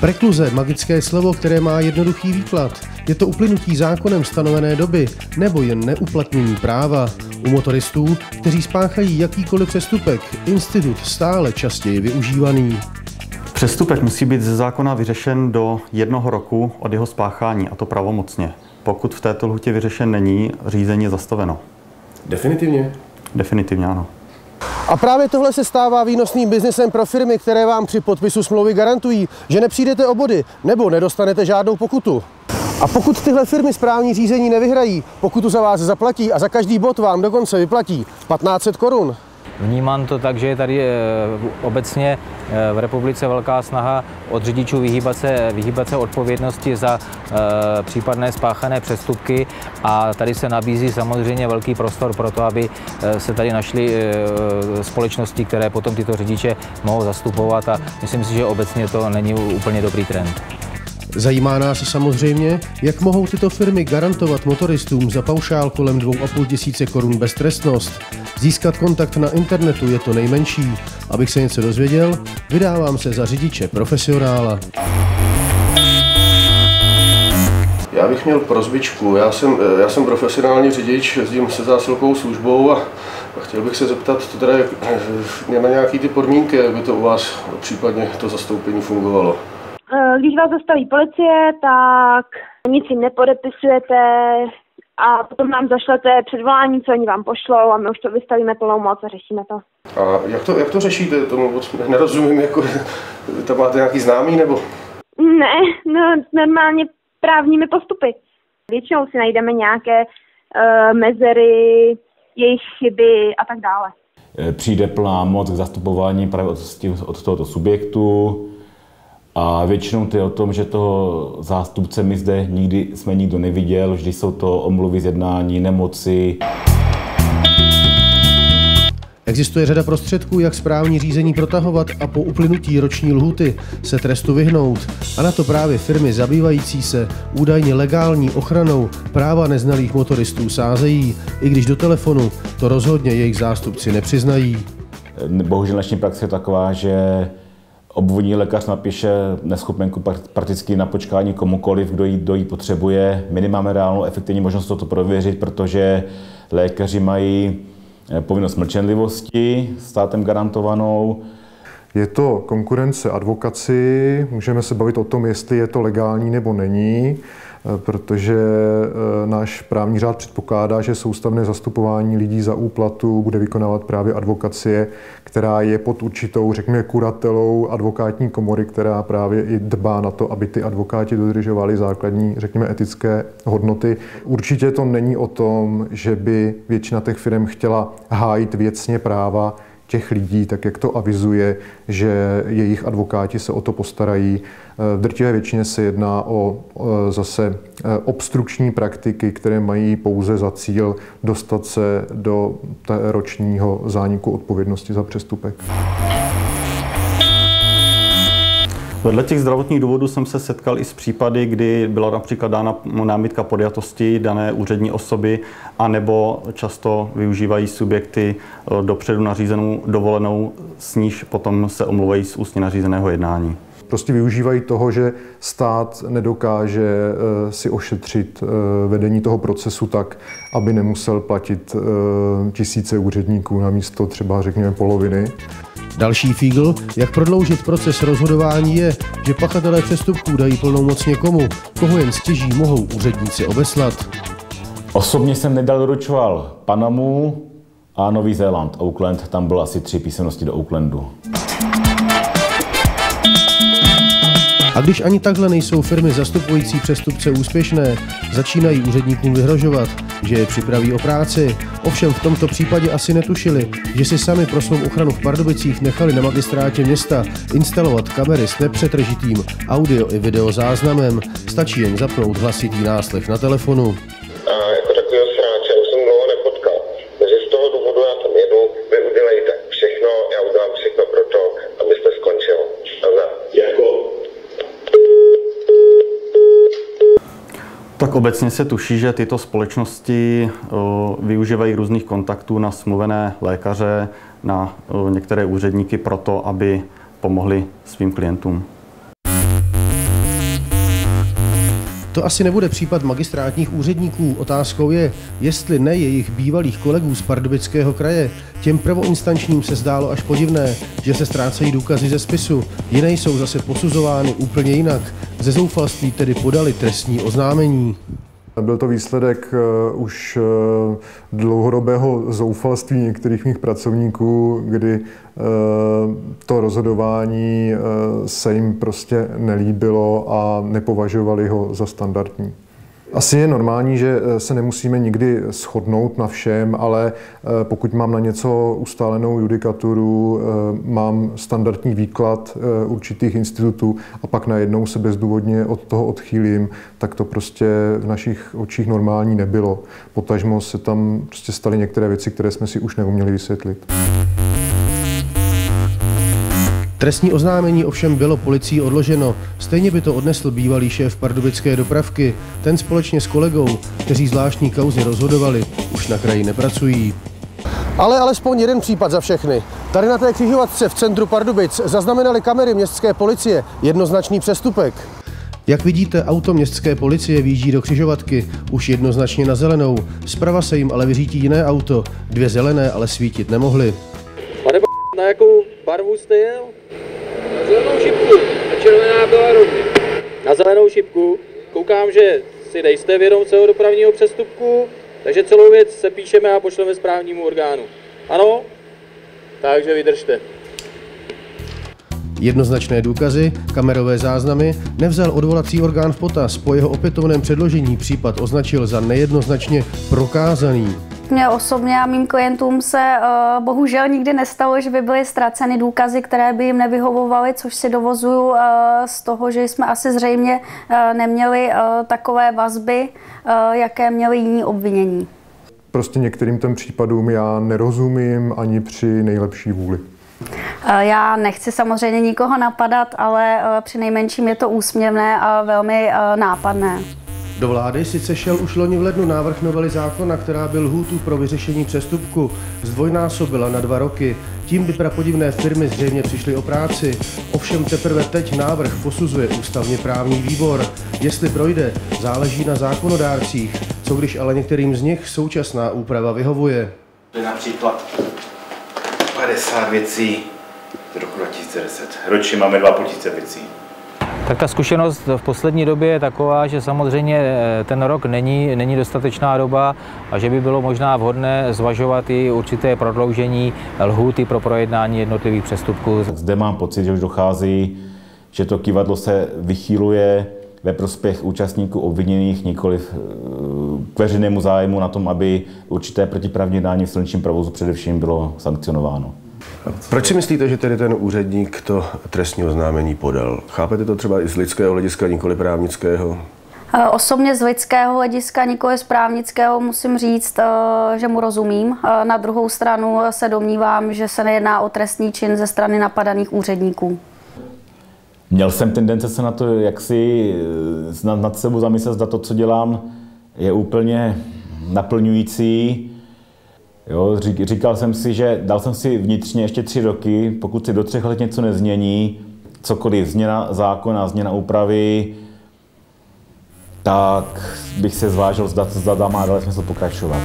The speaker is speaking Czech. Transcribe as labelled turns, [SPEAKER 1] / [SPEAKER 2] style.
[SPEAKER 1] Prekluze, magické slovo, které má jednoduchý výklad. Je to uplynutí zákonem stanovené doby nebo jen neuplatnění práva. U motoristů, kteří spáchají jakýkoliv přestupek, institut stále častěji využívaný.
[SPEAKER 2] Přestupek musí být ze zákona vyřešen do jednoho roku od jeho spáchání, a to pravomocně. Pokud v této lhutě vyřešen není, řízení je zastaveno.
[SPEAKER 3] Definitivně?
[SPEAKER 2] Definitivně ano.
[SPEAKER 1] A právě tohle se stává výnosným biznesem pro firmy, které vám při podpisu smlouvy garantují, že nepřijdete o body nebo nedostanete žádnou pokutu. A pokud tyhle firmy správní řízení nevyhrají, pokutu za vás zaplatí a za každý bod vám dokonce vyplatí 1500 korun.
[SPEAKER 4] Vnímám to tak, že je tady eh, obecně eh, v republice velká snaha od řidičů vyhýbat se, vyhýbat se odpovědnosti za e, případné spáchané přestupky a tady se nabízí samozřejmě velký prostor pro to, aby se tady našly společnosti, které potom tyto řidiče mohou zastupovat a myslím si, že obecně to není úplně dobrý trend.
[SPEAKER 1] Zajímá nás samozřejmě, jak mohou tyto firmy garantovat motoristům za paušál kolem 2,5 tisíce korun beztrestnost. Získat kontakt na internetu je to nejmenší. Abych se něco dozvěděl, vydávám se za řidiče profesionála.
[SPEAKER 3] Já bych měl prozbičku. Já jsem, já jsem profesionální řidič, jezdím se zásilkou službou a, chtěl bych se zeptat, to teda, jak, na nějaký ty podmínky, jak by to u vás případně to zastoupení fungovalo.
[SPEAKER 5] Eh, když vás zastaví policie, tak nic jim nepodepisujete a potom nám zašlete předvolání, co oni vám pošlou a my už to vystavíme plnou moc a řešíme to.
[SPEAKER 3] A jak to, jak to řešíte? Tomu nerozumím, jako tam máte nějaký známý nebo?
[SPEAKER 5] Ne, no normálně právními postupy. Většinou si najdeme nějaké uh, mezery, jejich chyby a tak dále.
[SPEAKER 6] Eh, přijde plná moc k zastupování právě od, od tohoto subjektu, a většinou to je o tom, že toho zástupce my zde nikdy jsme nikdo neviděl, vždy jsou to omluvy z jednání, nemoci.
[SPEAKER 1] Existuje řada prostředků, jak správní řízení protahovat a po uplynutí roční lhuty se trestu vyhnout. A na to právě firmy zabývající se údajně legální ochranou práva neznalých motoristů sázejí, i když do telefonu to rozhodně jejich zástupci nepřiznají.
[SPEAKER 6] Bohužel dnešní praxe je taková, že obvodní lékař napíše neschopenku prakticky na počkání komukoliv, kdo jí, kdo jí potřebuje. My nemáme reálnou efektivní možnost toto prověřit, protože lékaři mají eh, povinnost mlčenlivosti státem garantovanou.
[SPEAKER 7] Je to konkurence advokaci, můžeme se bavit o tom, jestli je to legální nebo není protože eh, náš právní řád předpokládá, že soustavné zastupování lidí za úplatu bude vykonávat právě advokacie, která je pod určitou, řekněme, kuratelou advokátní komory, která právě i dbá na to, aby ty advokáti dodržovali základní, řekněme, etické hodnoty. Určitě to není o tom, že by většina těch firm chtěla hájit věcně práva, těch lidí, tak jak to avizuje, že jejich advokáti se o to postarají. V drtivé většině se jedná o zase e, obstrukční praktiky, které mají pouze za cíl dostat se do ročního zániku odpovědnosti za přestupek.
[SPEAKER 2] Vedle těch zdravotních důvodů jsem se setkal i s případy, kdy byla například dána námitka podjatosti dané úřední osoby, anebo často využívají subjekty eh, dopředu nařízenou dovolenou, s níž potom se omluvají z ústně nařízeného jednání.
[SPEAKER 7] Prostě využívají toho, že stát nedokáže eh, si ošetřit eh, vedení toho procesu tak, aby nemusel platit tisíce úředníků na místo třeba řekněme poloviny.
[SPEAKER 1] Další fígl, jak prodloužit proces rozhodování je, že pachatelé přestupků dají plnou moc někomu, koho jen stěží mohou úředníci obeslat.
[SPEAKER 6] Osobně jsem nedal doručoval Panamu a Nový Zéland. Oakland, tam bylo asi tři písemnosti do Oaklandu.
[SPEAKER 1] A když ani takhle nejsou firmy zastupující přestupce úspěšné, začínají úředníkům vyhrožovat, že je připraví o práci. Ovšem v tomto případě asi netušili, že si sami pro svou ochranu v Pardubicích nechali na magistrátě města instalovat kamery s nepřetržitým audio i video záznamem. Stačí jen zapnout hlasitý náslech na telefonu.
[SPEAKER 2] Tak obecně se tuší, že tyto společnosti využívají různých kontaktů na smluvené lékaře, na některé úředníky proto, aby pomohli svým klientům.
[SPEAKER 1] To asi nebude případ magistrátních úředníků. Otázkou je, jestli ne jejich bývalých kolegů z Pardubického kraje. Těm prvoinstančním se zdálo až podivné, že se ztrácejí důkazy ze spisu. Jiné jsou zase posuzovány úplně jinak. Ze zoufalství tedy podali trestní oznámení.
[SPEAKER 7] Byl to výsledek uh, už uh, dlouhodobého zoufalství některých mých pracovníků, kdy uh, to rozhodování se jim prostě nelíbilo a nepovažovali ho za standardní. Asi je normální, že eh, se nemusíme nikdy shodnout na všem, ale eh, pokud mám na něco ustálenou judikaturu, eh, mám standardní výklad určitých institutů a pak najednou se bezdůvodně od toho odchýlím, tak to prostě v našich očích normální nebylo. Potažmo se tam prostě staly některé věci, které jsme si už neuměli vysvětlit.
[SPEAKER 1] Trestní oznámení ovšem bylo policií odloženo. Stejně by to odnesl bývalý šéf pardubické dopravky. Ten společně s kolegou, kteří zvláštní kauzy rozhodovali, už na kraji nepracují. Ale alespoň jeden případ za všechny. Tady na té křižovatce v centru Pardubic zaznamenali kamery městské policie jednoznačný přestupek. Jak vidíte, auto městské policie výjíždí do křižovatky, už jednoznačně na zelenou. Zprava se jim ale vyřítí jiné auto. Dvě zelené ale svítit nemohly.
[SPEAKER 8] Pane na jakou barvu jste jel?
[SPEAKER 9] Na zelenou šipku. A červená byla rovně.
[SPEAKER 8] Na zelenou šipku. Koukám, že si nejste vědom celého dopravního přestupku, takže celou věc se píšeme a pošleme správnímu orgánu. Ano? Takže vydržte.
[SPEAKER 1] Jednoznačné důkazy, kamerové záznamy nevzal odvolací orgán v potaz. Po jeho opětovném předložení případ označil za nejednoznačně prokázaný.
[SPEAKER 10] Mně osobně a mým klientům se uh, bohužel nikdy nestalo, že by byly ztraceny důkazy, které by jim nevyhovovaly, což si dovozuju uh, z toho, že jsme asi zřejmě uh, neměli uh, takové vazby, uh, jaké měli jiní obvinění.
[SPEAKER 7] Prostě některým těm případům já nerozumím ani při nejlepší vůli.
[SPEAKER 10] Já nechci samozřejmě nikoho napadat, ale při nejmenším je to úsměvné a velmi nápadné.
[SPEAKER 1] Do vlády sice šel už loni v lednu návrh novely zákona, která byl lhůtu pro vyřešení přestupku zdvojnásobila na dva roky. Tím by prapodivné firmy zřejmě přišly o práci. Ovšem teprve teď návrh posuzuje ústavně právní výbor. Jestli projde, záleží na zákonodárcích. Co když ale některým z nich současná úprava vyhovuje?
[SPEAKER 11] To je například 50 věcí z roku 2010. Ročně máme 2 věcí.
[SPEAKER 4] Tak ta zkušenost v poslední době je taková, že samozřejmě eh, ten rok není, není dostatečná doba a že by bylo možná vhodné zvažovat i určité prodloužení lhůty pro projednání jednotlivých přestupků.
[SPEAKER 6] Zde mám pocit, že už dochází, že to kývadlo se vychýluje ve prospěch účastníků obviněných, nikoli eh, k veřejnému zájmu na tom, aby určité protiprávní dání v silničním provozu především bylo sankcionováno.
[SPEAKER 3] Proč si myslíte, že tedy ten úředník to trestní oznámení podal? Chápete to třeba i z lidského hlediska, nikoli právnického?
[SPEAKER 10] Eh, osobně z lidského hlediska, nikoli z právnického, musím říct, eh, že mu rozumím. Eh, na druhou stranu se domnívám, že se nejedná o trestný čin ze strany napadaných úředníků.
[SPEAKER 6] Měl jsem tendence se na to, jak si nad sebou zamyslet, zda to, co dělám, je úplně naplňující Jo, říkal jsem si, že dal jsem si vnitřně ještě tři roky, pokud si do třech let něco nezmění, cokoliv, změna zákona, změna úpravy, tak bych se zvážil, zda, zda má dále smysl pokračovat.